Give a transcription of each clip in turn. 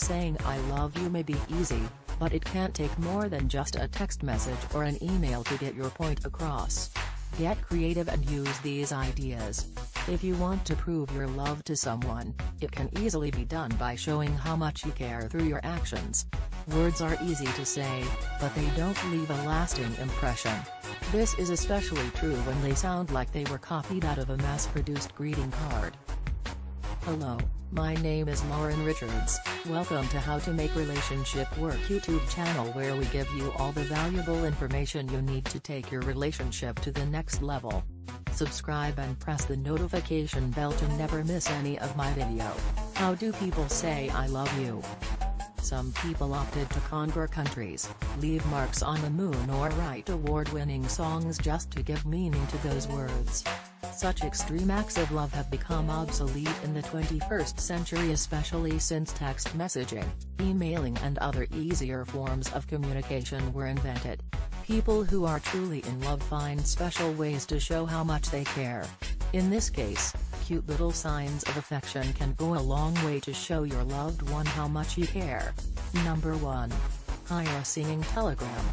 Saying I love you may be easy, but it can't take more than just a text message or an email to get your point across. Get creative and use these ideas. If you want to prove your love to someone, it can easily be done by showing how much you care through your actions. Words are easy to say, but they don't leave a lasting impression. This is especially true when they sound like they were copied out of a mass-produced greeting card. Hello, my name is Lauren Richards, welcome to How to Make Relationship Work YouTube channel where we give you all the valuable information you need to take your relationship to the next level. Subscribe and press the notification bell to never miss any of my video. How do people say I love you? Some people opted to conquer countries, leave marks on the moon or write award-winning songs just to give meaning to those words. Such extreme acts of love have become obsolete in the 21st century especially since text messaging, emailing and other easier forms of communication were invented. People who are truly in love find special ways to show how much they care. In this case, cute little signs of affection can go a long way to show your loved one how much you care. Number 1. Hire a singing telegram.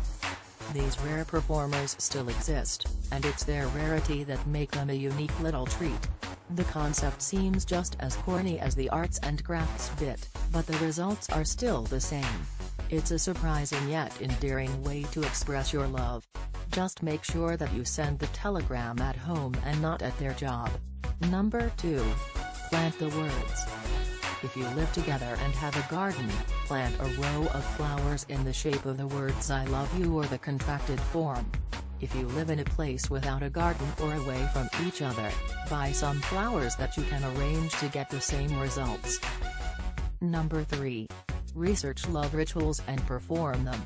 These rare performers still exist, and it's their rarity that make them a unique little treat. The concept seems just as corny as the arts and crafts bit, but the results are still the same. It's a surprising yet endearing way to express your love. Just make sure that you send the telegram at home and not at their job. Number 2. Plant the words. If you live together and have a garden, plant a row of flowers in the shape of the words I love you or the contracted form. If you live in a place without a garden or away from each other, buy some flowers that you can arrange to get the same results. Number 3. Research love rituals and perform them.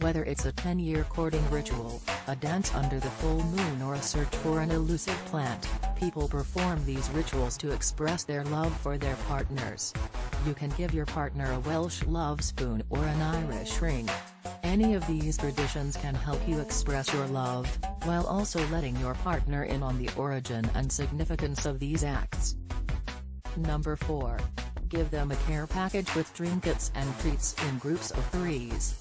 Whether it's a 10-year courting ritual, a dance under the full moon or a search for an elusive plant, people perform these rituals to express their love for their partners. You can give your partner a Welsh love spoon or an Irish ring. Any of these traditions can help you express your love, while also letting your partner in on the origin and significance of these acts. Number 4. Give them a care package with trinkets and treats in groups of threes.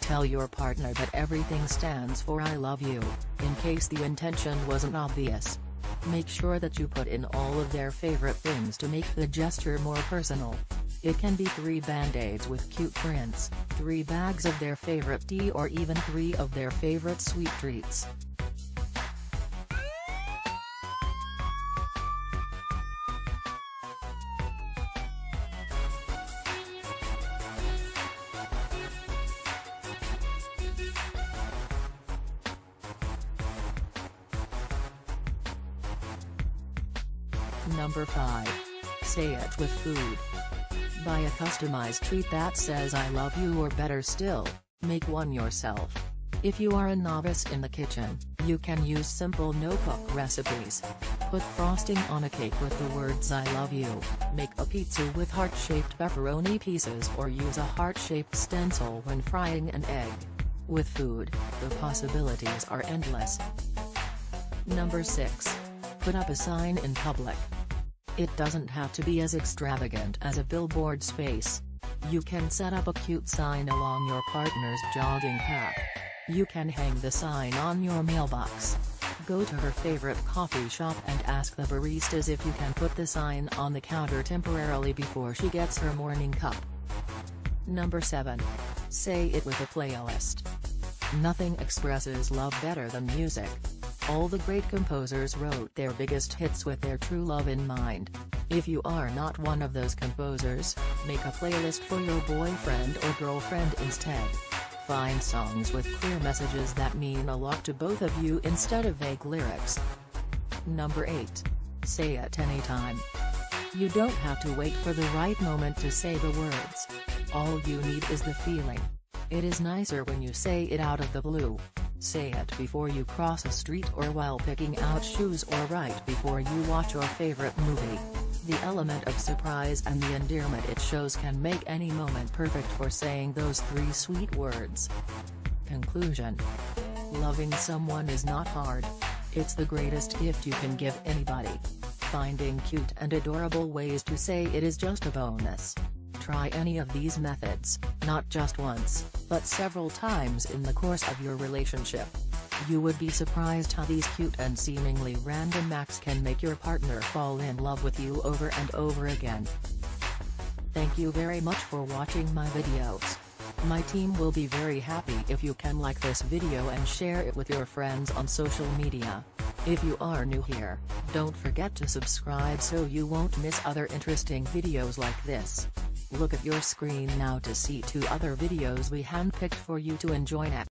Tell your partner that everything stands for I love you, in case the intention wasn't obvious. Make sure that you put in all of their favorite things to make the gesture more personal. It can be three band-aids with cute prints, three bags of their favorite tea or even three of their favorite sweet treats. Number 5. Say it with food. Buy a customized treat that says I love you or better still, make one yourself. If you are a novice in the kitchen, you can use simple no-cook recipes. Put frosting on a cake with the words I love you, make a pizza with heart-shaped pepperoni pieces or use a heart-shaped stencil when frying an egg. With food, the possibilities are endless. Number 6. Put up a sign in public. It doesn't have to be as extravagant as a billboard space. You can set up a cute sign along your partner's jogging path. You can hang the sign on your mailbox. Go to her favorite coffee shop and ask the baristas if you can put the sign on the counter temporarily before she gets her morning cup. Number 7. Say it with a playlist. Nothing expresses love better than music. All the great composers wrote their biggest hits with their true love in mind. If you are not one of those composers, make a playlist for your boyfriend or girlfriend instead. Find songs with clear messages that mean a lot to both of you instead of vague lyrics. Number 8. Say it anytime. You don't have to wait for the right moment to say the words. All you need is the feeling. It is nicer when you say it out of the blue. Say it before you cross a street or while picking out shoes or right before you watch your favorite movie. The element of surprise and the endearment it shows can make any moment perfect for saying those three sweet words. Conclusion Loving someone is not hard. It's the greatest gift you can give anybody. Finding cute and adorable ways to say it is just a bonus. Try any of these methods, not just once, but several times in the course of your relationship. You would be surprised how these cute and seemingly random acts can make your partner fall in love with you over and over again. Thank you very much for watching my videos. My team will be very happy if you can like this video and share it with your friends on social media. If you are new here, don't forget to subscribe so you won't miss other interesting videos like this. Look at your screen now to see two other videos we handpicked for you to enjoy next.